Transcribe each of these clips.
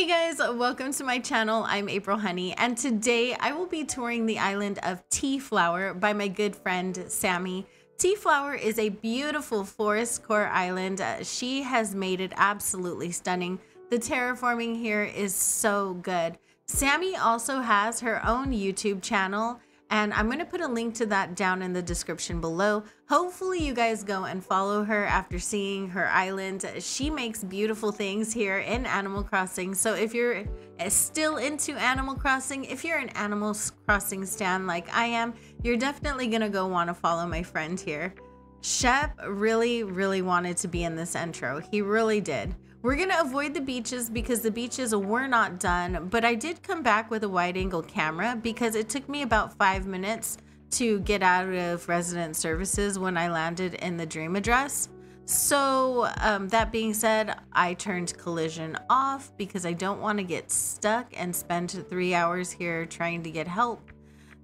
Hey guys, welcome to my channel. I'm April Honey, and today I will be touring the island of Tea Flower by my good friend Sammy. Tea Flower is a beautiful forest core island. Uh, she has made it absolutely stunning. The terraforming here is so good. Sammy also has her own YouTube channel and I'm going to put a link to that down in the description below. Hopefully you guys go and follow her after seeing her island. She makes beautiful things here in Animal Crossing. So if you're eh, still into Animal Crossing, if you're an Animal Crossing stan like I am, you're definitely going to go want to follow my friend here. Shep really, really wanted to be in this intro. He really did. We're going to avoid the beaches because the beaches were not done, but I did come back with a wide angle camera because it took me about five minutes to get out of resident services when I landed in the dream address. So, um, that being said, I turned collision off because I don't want to get stuck and spend three hours here trying to get help.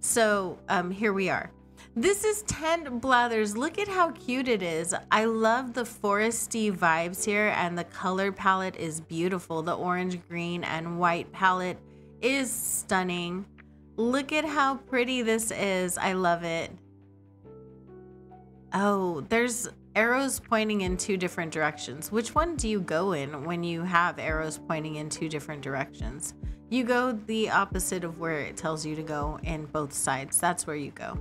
So, um, here we are. This is Tent Blathers. Look at how cute it is. I love the foresty vibes here and the color palette is beautiful. The orange, green, and white palette is stunning. Look at how pretty this is. I love it. Oh, there's arrows pointing in two different directions. Which one do you go in when you have arrows pointing in two different directions? You go the opposite of where it tells you to go in both sides. That's where you go.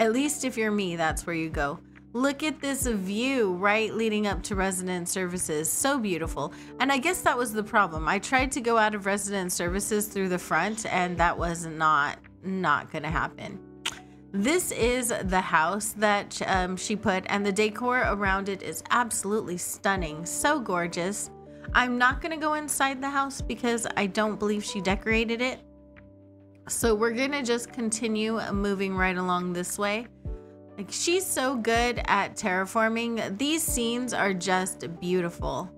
At least if you're me, that's where you go. Look at this view right leading up to resident services. So beautiful. And I guess that was the problem. I tried to go out of resident services through the front and that was not not going to happen. This is the house that um, she put and the decor around it is absolutely stunning. So gorgeous. I'm not going to go inside the house because I don't believe she decorated it. So we're gonna just continue moving right along this way. Like she's so good at terraforming. These scenes are just beautiful.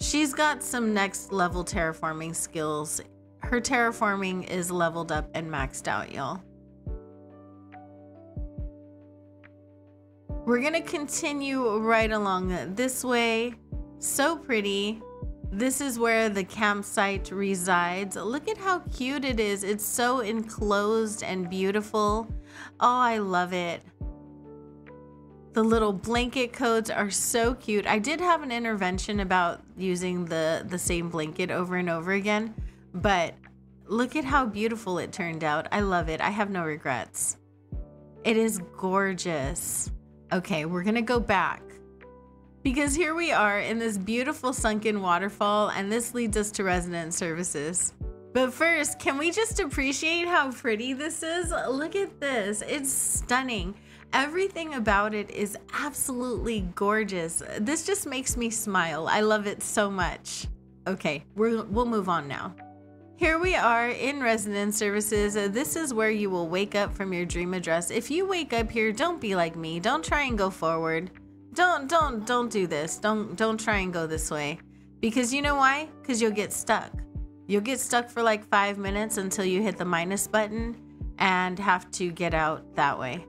She's got some next level terraforming skills. Her terraforming is leveled up and maxed out, y'all. We're gonna continue right along this way. So pretty. This is where the campsite resides. Look at how cute it is. It's so enclosed and beautiful. Oh, I love it. The little blanket coats are so cute. I did have an intervention about using the, the same blanket over and over again, but look at how beautiful it turned out. I love it. I have no regrets. It is gorgeous. Okay, we're gonna go back. Because here we are in this beautiful sunken waterfall and this leads us to resident services. But first, can we just appreciate how pretty this is? Look at this, it's stunning. Everything about it is absolutely gorgeous. This just makes me smile. I love it so much. Okay, we will move on now. Here we are in resident services. This is where you will wake up from your dream address. If you wake up here, don't be like me. Don't try and go forward. Don't, don't, don't do this. Don't, don't try and go this way. Because you know why? Because you'll get stuck. You'll get stuck for like five minutes until you hit the minus button and have to get out that way.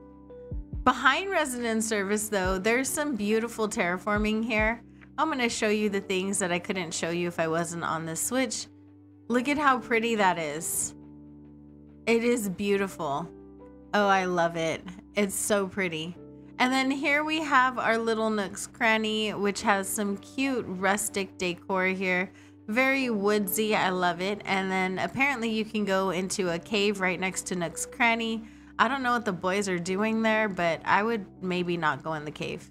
Behind resident service though, there's some beautiful terraforming here. I'm gonna show you the things that I couldn't show you if I wasn't on this switch. Look at how pretty that is. It is beautiful. Oh, I love it. It's so pretty. And then here we have our little Nook's Cranny, which has some cute rustic decor here. Very woodsy, I love it. And then apparently you can go into a cave right next to Nook's Cranny. I don't know what the boys are doing there, but I would maybe not go in the cave.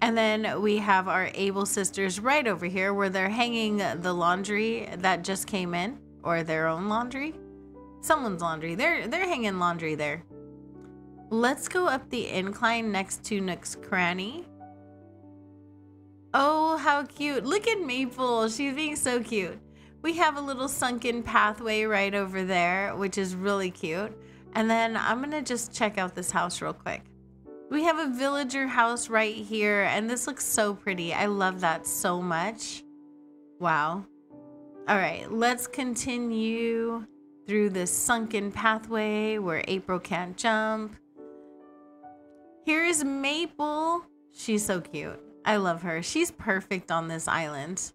And then we have our Able sisters right over here where they're hanging the laundry that just came in or their own laundry. Someone's laundry. They're they're hanging laundry there. Let's go up the incline next to Nook's Cranny. Oh, how cute. Look at Maple. She's being so cute. We have a little sunken pathway right over there, which is really cute. And then I'm going to just check out this house real quick. We have a villager house right here, and this looks so pretty. I love that so much. Wow. All right, let's continue through this sunken pathway where April can't jump. Here is Maple. She's so cute. I love her. She's perfect on this island.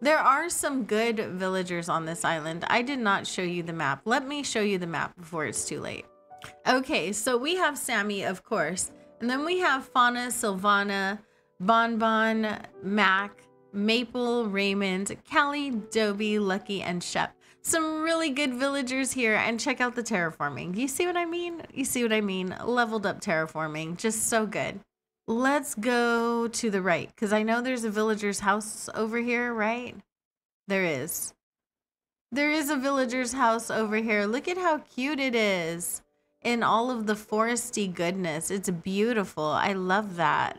There are some good villagers on this island. I did not show you the map. Let me show you the map before it's too late. Okay, so we have Sammy, of course. And then we have Fauna, Sylvana, Bonbon, Mac, Maple, Raymond, Callie, Dobie, Lucky, and Shep. Some really good villagers here and check out the terraforming. You see what I mean? You see what I mean? Leveled up terraforming, just so good. Let's go to the right because I know there's a villager's house over here, right? There is. There is a villager's house over here. Look at how cute it is in all of the foresty goodness. It's beautiful. I love that.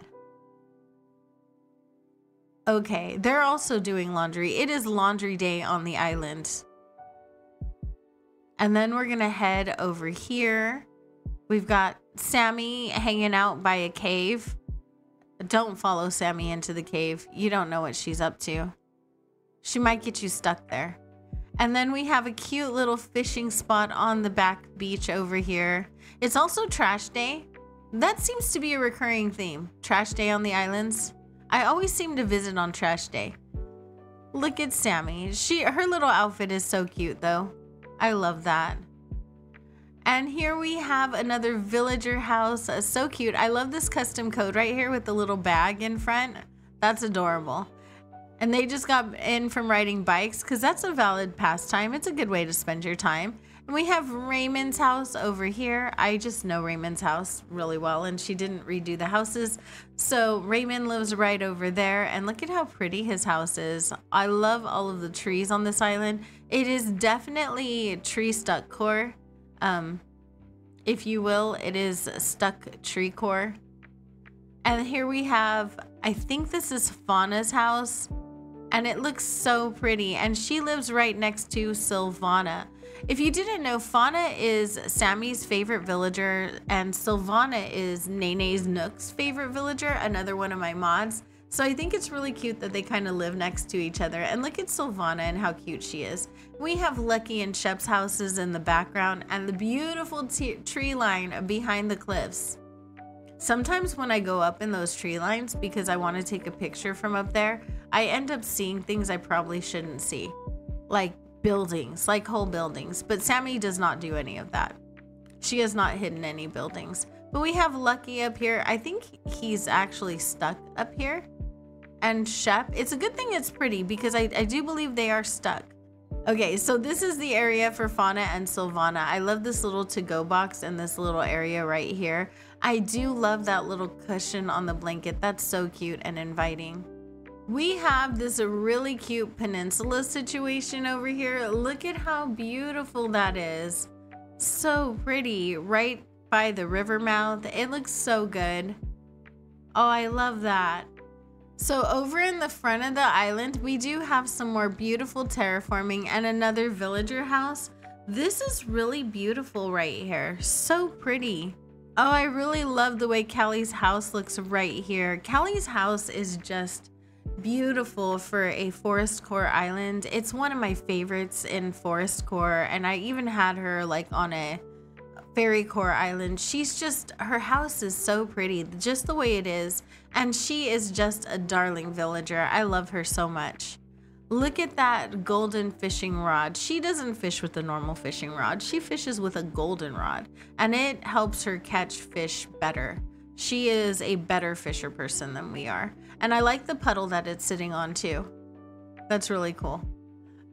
Okay, they're also doing laundry. It is laundry day on the island. And then we're going to head over here. We've got Sammy hanging out by a cave. Don't follow Sammy into the cave. You don't know what she's up to. She might get you stuck there. And then we have a cute little fishing spot on the back beach over here. It's also trash day. That seems to be a recurring theme. Trash day on the islands. I always seem to visit on trash day. Look at Sammy. She her little outfit is so cute though. I love that. And here we have another villager house. Uh, so cute. I love this custom code right here with the little bag in front. That's adorable. And they just got in from riding bikes because that's a valid pastime. It's a good way to spend your time. And we have Raymond's house over here. I just know Raymond's house really well and she didn't redo the houses. So Raymond lives right over there and look at how pretty his house is. I love all of the trees on this island. It is definitely tree stuck core. Um, if you will, it is stuck tree core. And here we have, I think this is Fauna's house and it looks so pretty. And she lives right next to Sylvana. If you didn't know, Fauna is Sammy's favorite villager, and Sylvana is Nene's Nook's favorite villager, another one of my mods. So I think it's really cute that they kind of live next to each other. And look at Sylvana and how cute she is. We have Lucky and Shep's houses in the background and the beautiful tree line behind the cliffs. Sometimes when I go up in those tree lines because I want to take a picture from up there, I end up seeing things I probably shouldn't see. Like buildings, like whole buildings, but Sammy does not do any of that. She has not hidden any buildings. But we have Lucky up here. I think he's actually stuck up here. And Shep, it's a good thing it's pretty because I, I do believe they are stuck. Okay, so this is the area for Fauna and Sylvana. I love this little to-go box and this little area right here. I do love that little cushion on the blanket. That's so cute and inviting. We have this really cute peninsula situation over here. Look at how beautiful that is. So pretty, right by the river mouth. It looks so good. Oh, I love that. So over in the front of the island, we do have some more beautiful terraforming and another villager house. This is really beautiful right here. So pretty. Oh, I really love the way Callie's house looks right here. Callie's house is just beautiful for a forest core island. It's one of my favorites in forest core and I even had her like on a fairy core island. She's just her house is so pretty just the way it is and she is just a darling villager. I love her so much. Look at that golden fishing rod. She doesn't fish with a normal fishing rod. She fishes with a golden rod and it helps her catch fish better. She is a better fisher person than we are. And I like the puddle that it's sitting on too. That's really cool.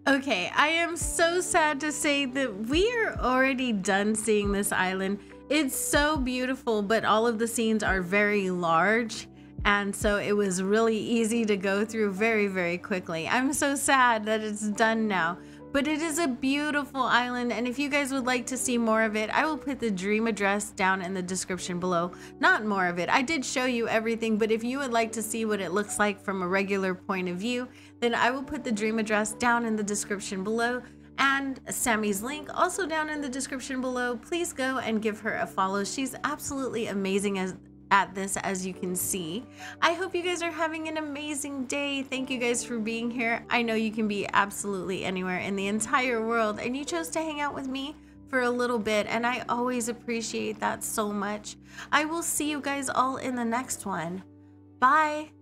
Okay, I am so sad to say that we are already done seeing this island. It's so beautiful, but all of the scenes are very large. And so it was really easy to go through very, very quickly. I'm so sad that it's done now. But it is a beautiful island, and if you guys would like to see more of it, I will put the dream address down in the description below. Not more of it, I did show you everything, but if you would like to see what it looks like from a regular point of view, then I will put the dream address down in the description below and Sammy's link also down in the description below. Please go and give her a follow. She's absolutely amazing as at this as you can see. I hope you guys are having an amazing day. Thank you guys for being here. I know you can be absolutely anywhere in the entire world and you chose to hang out with me for a little bit and I always appreciate that so much. I will see you guys all in the next one. Bye.